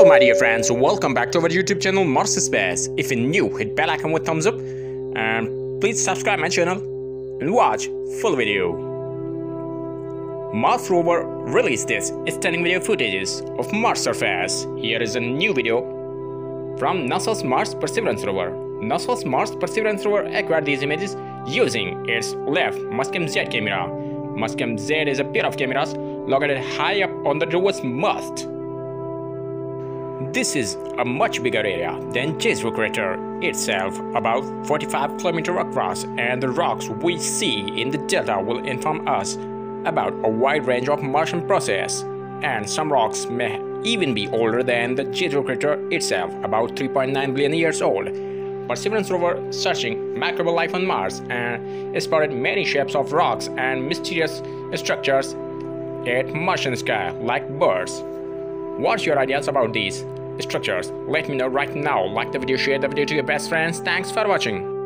Hello my dear friends, welcome back to our YouTube channel Mars Space. If you're new, hit bell icon with thumbs up and please subscribe my channel and watch full video. Mars rover released this stunning video footages of Mars surface. Here is a new video from NASA's Mars Perseverance rover. NASA's Mars Perseverance rover acquired these images using its left Mastcam Z camera. Mastcam Z is a pair of cameras located high up on the rover's mast. This is a much bigger area than Jezero crater itself, about 45 km across, and the rocks we see in the delta will inform us about a wide range of Martian process, and some rocks may even be older than the Jezero crater itself, about 3.9 billion years old. Perseverance rover searching microbial life on Mars and spotted many shapes of rocks and mysterious structures at Martian sky like birds. What's your ideas about these structures? Let me know right now. Like the video, share the video to your best friends. Thanks for watching.